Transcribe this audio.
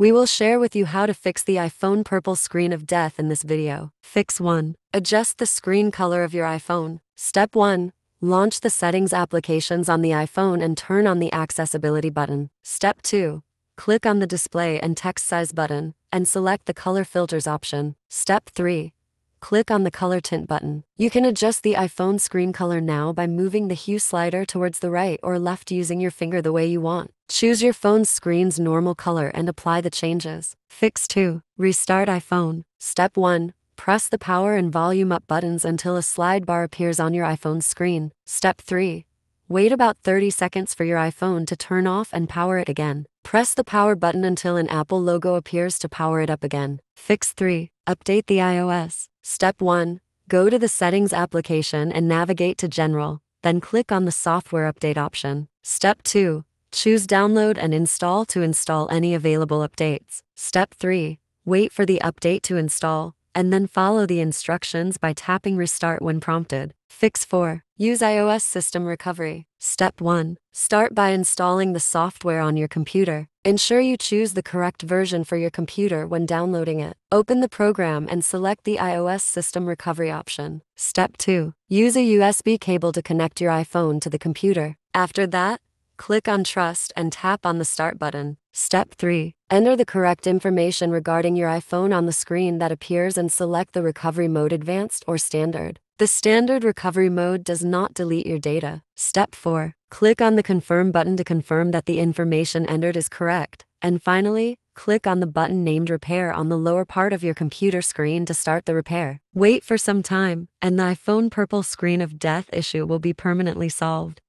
We will share with you how to fix the iPhone purple screen of death in this video. Fix 1. Adjust the screen color of your iPhone. Step 1. Launch the settings applications on the iPhone and turn on the accessibility button. Step 2. Click on the display and text size button and select the color filters option. Step 3 click on the color tint button. You can adjust the iPhone screen color now by moving the hue slider towards the right or left using your finger the way you want. Choose your phone's screen's normal color and apply the changes. Fix 2. Restart iPhone. Step 1. Press the power and volume up buttons until a slide bar appears on your iPhone's screen. Step 3. Wait about 30 seconds for your iPhone to turn off and power it again. Press the power button until an Apple logo appears to power it up again. Fix 3. Update the iOS. Step 1. Go to the Settings application and navigate to General, then click on the Software Update option. Step 2. Choose Download and Install to install any available updates. Step 3. Wait for the update to install, and then follow the instructions by tapping Restart when prompted. Fix 4. Use iOS System Recovery. Step 1. Start by installing the software on your computer. Ensure you choose the correct version for your computer when downloading it. Open the program and select the iOS System Recovery option. Step 2. Use a USB cable to connect your iPhone to the computer. After that, click on Trust and tap on the Start button. Step 3. Enter the correct information regarding your iPhone on the screen that appears and select the recovery mode Advanced or Standard. The standard recovery mode does not delete your data. Step 4. Click on the Confirm button to confirm that the information entered is correct. And finally, click on the button named Repair on the lower part of your computer screen to start the repair. Wait for some time, and the iPhone purple screen of death issue will be permanently solved.